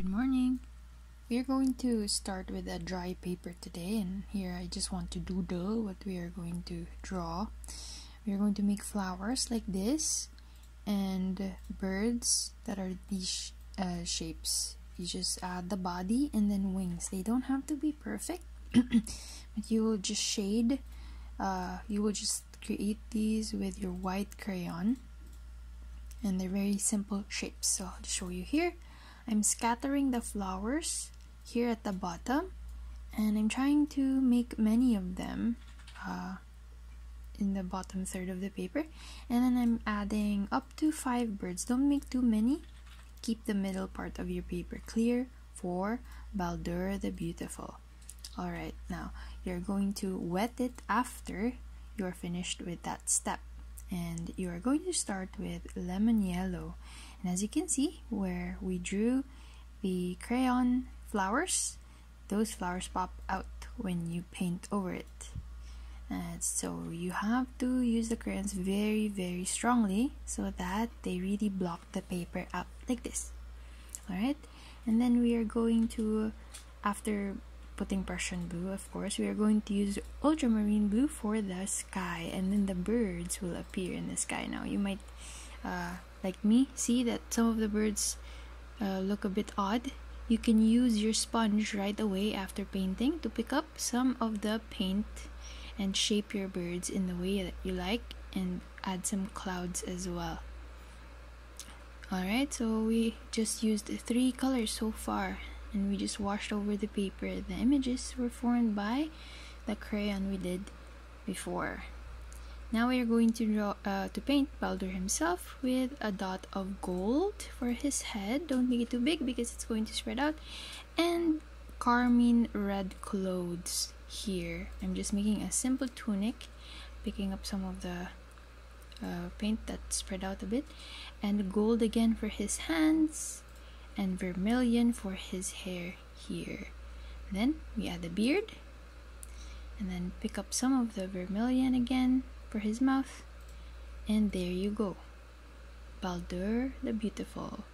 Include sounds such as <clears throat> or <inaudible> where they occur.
Good morning. We are going to start with a dry paper today, and here I just want to doodle what we are going to draw. We are going to make flowers like this and birds that are these uh, shapes. You just add the body and then wings. They don't have to be perfect, <clears throat> but you will just shade. Uh, you will just create these with your white crayon, and they're very simple shapes. So I'll show you here. I'm scattering the flowers here at the bottom and I'm trying to make many of them uh, in the bottom third of the paper. And then I'm adding up to five birds. Don't make too many. Keep the middle part of your paper clear for Baldur the Beautiful. Alright now you're going to wet it after you're finished with that step. And you are going to start with lemon yellow and as you can see where we drew the crayon flowers those flowers pop out when you paint over it. And so you have to use the crayons very very strongly so that they really block the paper up like this. Alright? And then we are going to after putting Prussian blue of course we are going to use ultramarine blue for the sky. And then the birds will appear in the sky. Now you might uh, like me see that some of the birds uh, look a bit odd. You can use your sponge right away after painting to pick up some of the paint and shape your birds in the way that you like and add some clouds as well. Alright so we just used three colors so far and we just washed over the paper. The images were formed by the crayon we did before now we are going to draw uh, to paint Baldur himself with a dot of gold for his head. Don't make it too big because it's going to spread out. And carmine red clothes here. I'm just making a simple tunic, picking up some of the uh, paint that spread out a bit. And gold again for his hands and vermilion for his hair here. Then we add the beard and then pick up some of the vermilion again for his mouth. And there you go. Baldur the Beautiful.